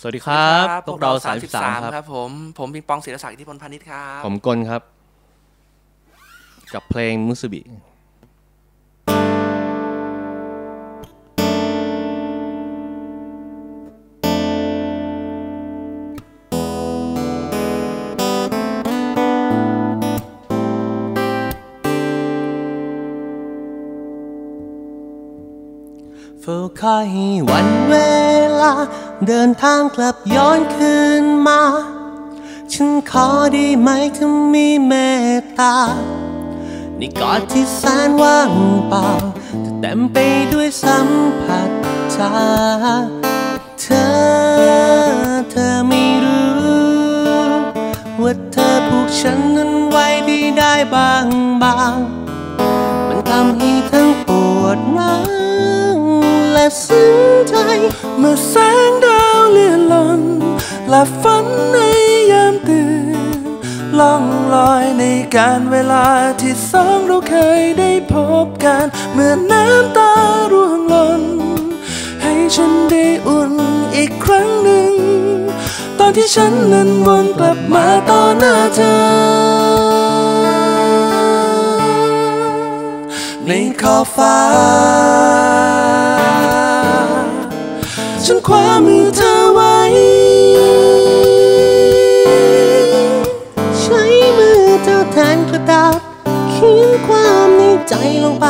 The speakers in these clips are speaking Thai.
สวัสดีครับครับพวกเราสามสิบสาม33คครัรับบผม ผมปิงปองศิรศักดิ์อิทธิพลพาณิชย์ครับ ผมกลครับ กับเพลงมุสบิ ฝ้าคอยวันเวลา เดินทางกลับย้อนคืนมา ฉันขอได้ไหมถ้ามีเมตตา ในกอดที่แสนว่างเปล่าแต่เต็มไปด้วยสัมผัสจาเธอ เธอไม่รู้ ว่าเธอผูกฉันนั้นไว้ได้ได้บางบาง และซึ้งใจ เมื่อแสงดาวเลื่อนลนหลับฝันในยามตื่นล่องลอยในการเวลาที่สองเราเคยได้พบกัน เมื่อน้ำตาร่วงหล่นให้ฉันได้อุ่นอีกครั้งหนึ่ง ตอนที่ฉันนั้นวนกลับมาต่อหน้าเธอในขอบฟ้า ฉันคว้ามือเธอไว้ ใช้มือเธอแทนกระดาษเขียนความในใจลงไป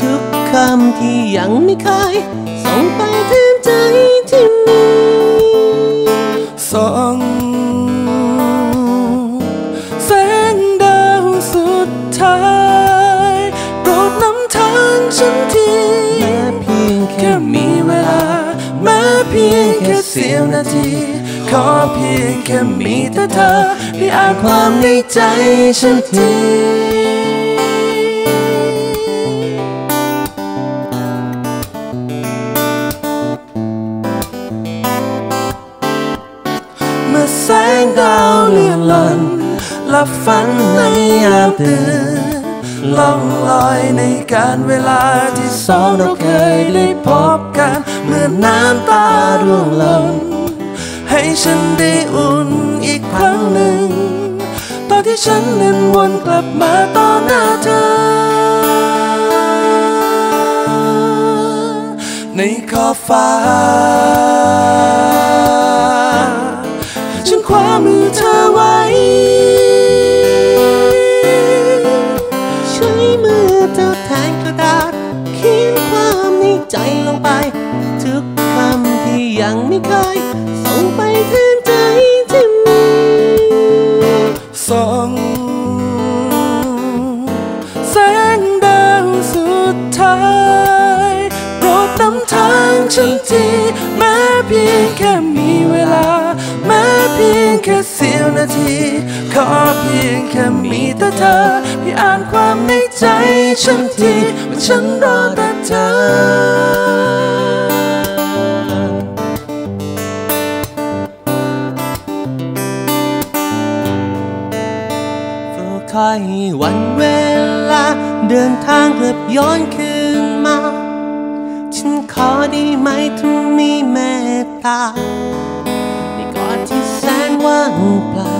ทุกคำที่ยังไม่เคยส่งไปถึงใจที่มี พียงแค่เสี้ยวนาที ขอเพียงแค่มีแต่เธอได้อ่านความในใจฉันทีเมื่อแสงดาวเลื่อนลอนหลับฝันในยามตื่นล่องลอยในการเวลาที่สองเราเคยได้พบกัน อน้ำตาร่วงหล่นให้ฉันได้อุ่นอีกครั้งหนึ่ง ตอนที่ฉันนั้นวนกลับมาต่อหน้าเธอ ในขอบฟ้า ฉันคว้ามือเธอไว้ใช้มือเจ้าแทนกระดาษ ใจลงไป ทุกคำที่ยังไม่เคย ส่งไปถึงใจที่มีส่องแสงดาวสุดท้ายโปรดนำทางฉันทีแม้เพียงแค่มีเวลา แม้เพียงแค่เสี้ยวนาที ขอเพียงแค่มีแต่เธอที่อ่านความใน ใจฉันทีว่าฉันรอแต่เธอ เฝ้าคอยวันเวลา เดินทางกลับย้อนคืนมา ฉันขอได้ไหมถ้ามีเมตตาในกอดที่แสนว่างเปล่า